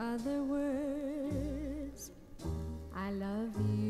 Other words, I love you.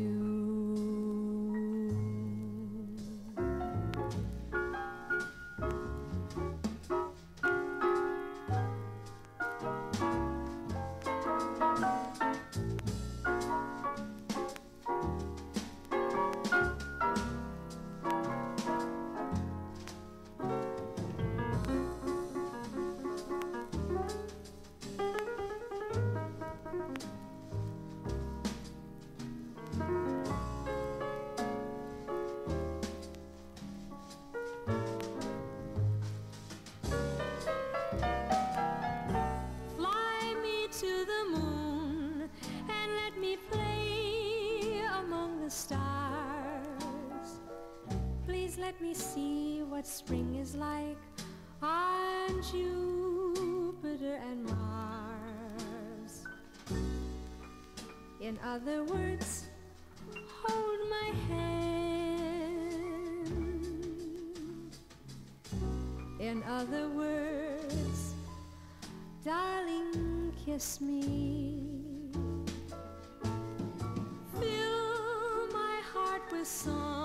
Please let me see what spring is like on Jupiter and Mars. In other words, hold my hand. In other words, darling, kiss me. Fill my heart with song